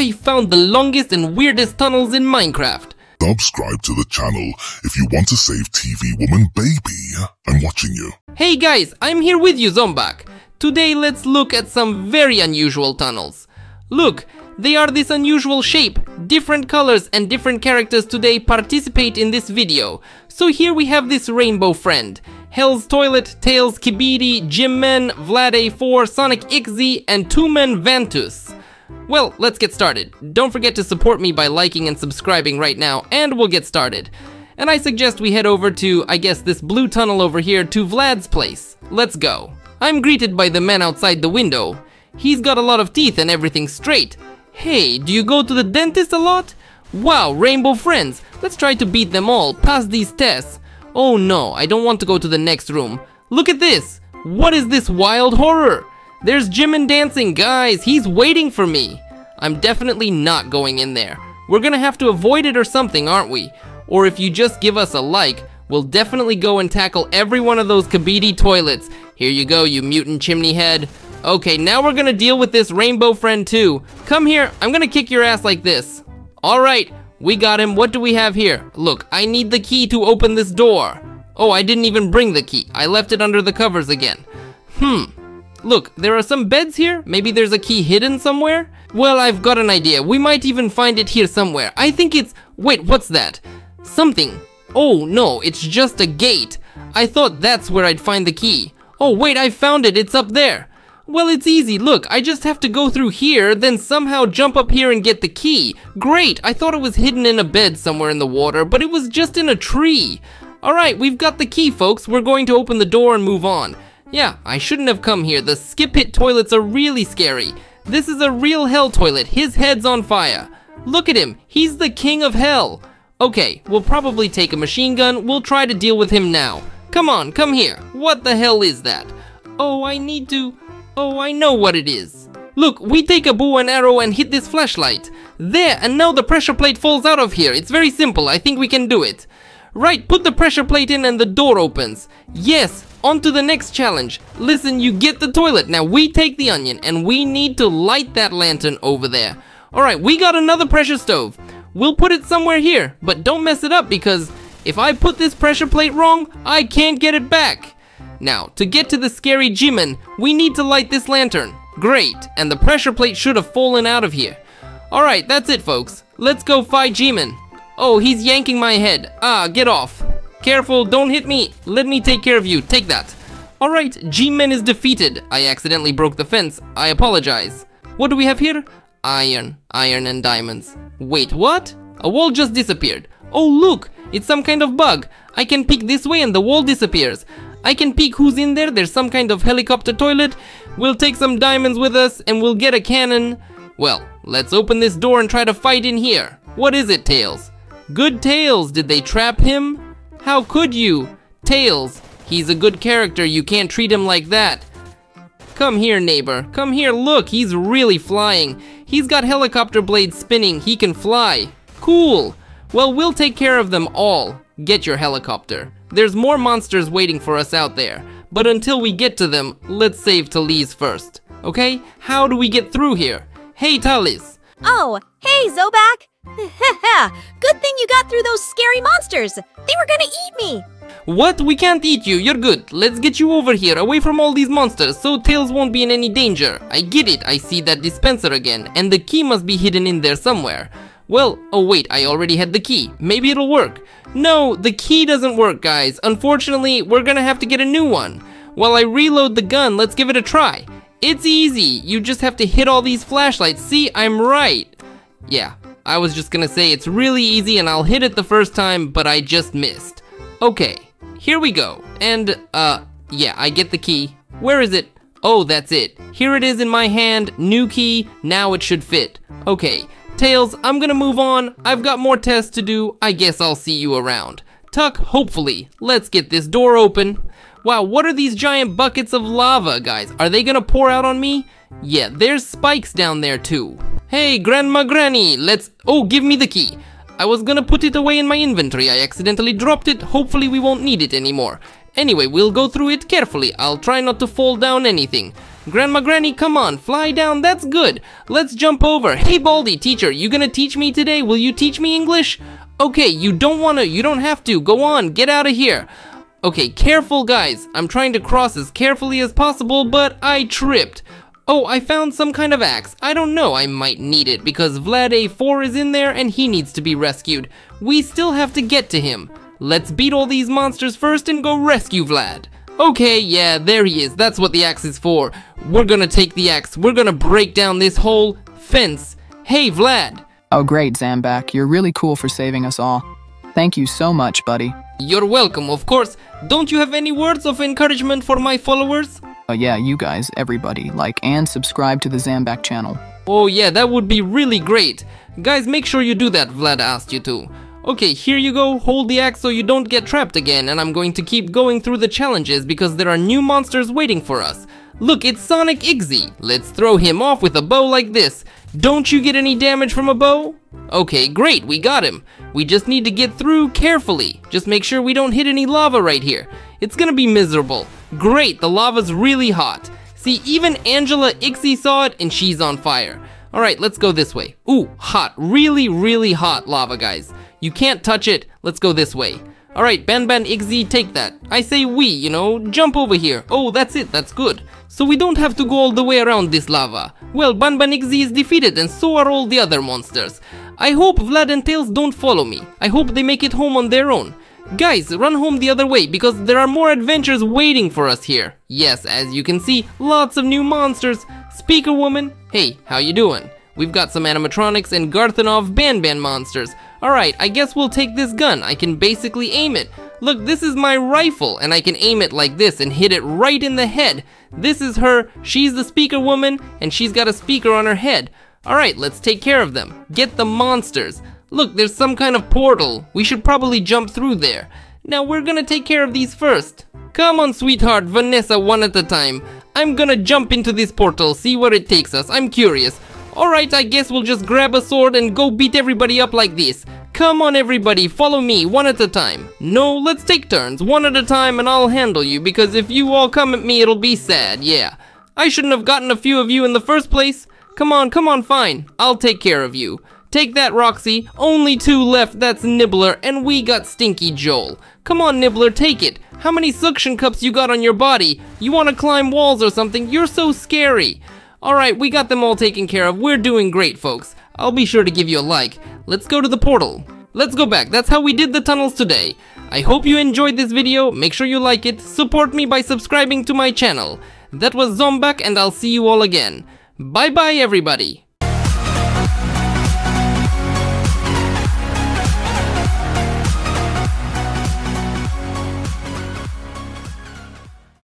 I found the longest and weirdest tunnels in Minecraft. Subscribe to the channel if you want to save TV Woman Baby. I'm watching you. Hey guys, I'm here with you, Zombak. Today let's look at some very unusual tunnels. Look, they are this unusual shape, different colors and different characters today participate in this video. So here we have this rainbow friend. Hell's Toilet, Tails Skibidi, G-Man, Vlad A4, Sonic.exe, and Two Men Vantus. Well, let's get started. Don't forget to support me by liking and subscribing right now, and we'll get started. And I suggest we head over to, I guess, this blue tunnel over here to Vlad's place. Let's go. I'm greeted by the man outside the window. He's got a lot of teeth and everything straight. Hey, do you go to the dentist a lot? Wow, rainbow friends, let's try to beat them all, pass these tests. Oh no, I don't want to go to the next room. Look at this! What is this wild horror? There's G-Man dancing, guys, he's waiting for me. I'm definitely not going in there. We're gonna have to avoid it or something, aren't we? Or if you just give us a like, we'll definitely go and tackle every one of those Skibidi toilets. Here you go, you mutant chimney head. Okay, now we're gonna deal with this rainbow friend too. Come here, I'm gonna kick your ass like this. Alright, we got him. What do we have here? Look, I need the key to open this door. Oh, I didn't even bring the key. I left it under the covers again. Hmm. Look, there are some beds here. Maybe there's a key hidden somewhere? Well, I've got an idea. We might even find it here somewhere. I think it's... Wait, what's that? Something. Oh, no, it's just a gate. I thought that's where I'd find the key. Oh, wait, I found it. It's up there. Well, it's easy. Look, I just have to go through here, then somehow jump up here and get the key. Great, I thought it was hidden in a bed somewhere in the water, but it was just in a tree. Alright, we've got the key, folks. We're going to open the door and move on. Yeah, I shouldn't have come here. The Skibidi toilets are really scary. This is a real hell toilet. His head's on fire. Look at him. He's the king of hell. Okay, we'll probably take a machine gun. We'll try to deal with him now. Come on, come here. What the hell is that? Oh, I need to... Oh, I know what it is. Look, we take a bow and arrow and hit this flashlight. There, and now the pressure plate falls out of here. It's very simple. I think we can do it. Right, put the pressure plate in and the door opens. Yes, on to the next challenge. Listen, you get the toilet. Now we take the onion and we need to light that lantern over there. Alright, we got another pressure stove. We'll put it somewhere here, but don't mess it up because if I put this pressure plate wrong, I can't get it back. Now, to get to the scary G-Man, we need to light this lantern. Great, and the pressure plate should have fallen out of here. Alright, that's it folks. Let's go fight G-Man. Oh, he's yanking my head. Ah, get off. Careful, don't hit me. Let me take care of you. Take that. Alright, G-Man is defeated. I accidentally broke the fence. I apologize. What do we have here? Iron, iron and diamonds. Wait, what? A wall just disappeared. Oh, look, it's some kind of bug. I can peek this way and the wall disappears. I can peek who's in there. There's some kind of helicopter toilet. We'll take some diamonds with us and we'll get a cannon. Well, let's open this door and try to fight in here. What is it, Tails? Good Tails, did they trap him? How could you? Tails, he's a good character, you can't treat him like that. Come here, neighbor. Come here, look, he's really flying. He's got helicopter blades spinning, he can fly. Cool. Well, we'll take care of them all. Get your helicopter. There's more monsters waiting for us out there. But until we get to them, let's save Tails first. Okay? How do we get through here? Hey, Tails. Oh, hey, Zobak! Good thing you got through those scary monsters! They were gonna eat me! What? We can't eat you, you're good. Let's get you over here, away from all these monsters, so Tails won't be in any danger. I get it, I see that dispenser again, and the key must be hidden in there somewhere. Well, oh wait, I already had the key. Maybe it'll work. No, the key doesn't work, guys. Unfortunately, we're gonna have to get a new one. While I reload the gun, let's give it a try. It's easy. You just have to hit all these flashlights. See, I'm right. Yeah, I was just gonna say it's really easy and I'll hit it the first time, but I just missed. Okay, here we go. And, uh, yeah, I get the key. Where is it? Oh, that's it. Here it is in my hand, new key, now it should fit. Okay, Tails, I'm gonna move on. I've got more tests to do. I guess I'll see you around. Tuck, hopefully. Let's get this door open. Wow, what are these giant buckets of lava, guys? Are they gonna pour out on me? Yeah, there's spikes down there too. Hey, Grandma Granny, let's... Oh, give me the key. I was gonna put it away in my inventory. I accidentally dropped it. Hopefully we won't need it anymore. Anyway, we'll go through it carefully. I'll try not to fall down anything. Grandma Granny, come on, fly down, that's good. Let's jump over. Hey Baldy, teacher, you gonna teach me today? Will you teach me English? Okay, you don't wanna, you don't have to. Go on, get out of here. Okay, careful guys. I'm trying to cross as carefully as possible, but I tripped. Oh, I found some kind of axe. I don't know, I might need it because Vlad A4 is in there and he needs to be rescued. We still have to get to him. Let's beat all these monsters first and go rescue Vlad. Okay, yeah, there he is. That's what the axe is for. We're gonna take the axe. We're gonna break down this whole fence. Hey, Vlad. Oh, great, Zambak. You're really cool for saving us all. Thank you so much, buddy. You're welcome, of course. Don't you have any words of encouragement for my followers? Uh, yeah, you guys, everybody, like and subscribe to the Zambak channel. Oh yeah, that would be really great. Guys, make sure you do that, Vlad asked you to. Okay, here you go, hold the axe so you don't get trapped again, and I'm going to keep going through the challenges because there are new monsters waiting for us. Look, it's Sonic.exe. Let's throw him off with a bow like this. Don't you get any damage from a bow? Okay, great, we got him. We just need to get through carefully. Just make sure we don't hit any lava right here. It's gonna be miserable. Great, the lava's really hot. See, even Angela Ixie saw it and she's on fire. Alright, let's go this way. Ooh, hot, really, really hot lava, guys. You can't touch it. Let's go this way. Alright, Ban Ban Igzy, take that. I say we, you know, jump over here. Oh, that's it, that's good. So we don't have to go all the way around this lava. Well, Ban Ban Igzy is defeated and so are all the other monsters. I hope Vlad and Tails don't follow me. I hope they make it home on their own. Guys, run home the other way because there are more adventures waiting for us here. Yes, as you can see, lots of new monsters. Speaker woman, hey, how you doing? We've got some animatronics and Garten of Banban monsters. Alright, I guess we'll take this gun. I can basically aim it. Look, this is my rifle, and I can aim it like this and hit it right in the head. This is her, she's the speaker woman, and she's got a speaker on her head. Alright, let's take care of them. Get the monsters. Look, there's some kind of portal. We should probably jump through there. Now we're gonna take care of these first. Come on, sweetheart, Vanessa, one at a time. I'm gonna jump into this portal, see where it takes us. I'm curious. Alright, I guess we'll just grab a sword and go beat everybody up like this. Come on everybody, follow me, one at a time. No, let's take turns, one at a time and I'll handle you because if you all come at me it'll be sad, yeah. I shouldn't have gotten a few of you in the first place. Come on, come on, fine. I'll take care of you. Take that, Roxy. Only two left, that's Nibbler, and we got Stinky Joel. Come on, Nibbler, take it. How many suction cups you got on your body? You wanna climb walls or something? You're so scary. Alright, we got them all taken care of. We're doing great, folks. I'll be sure to give you a like. Let's go to the portal. Let's go back. That's how we did the tunnels today. I hope you enjoyed this video. Make sure you like it. Support me by subscribing to my channel. That was Zombak and I'll see you all again. Bye bye everybody.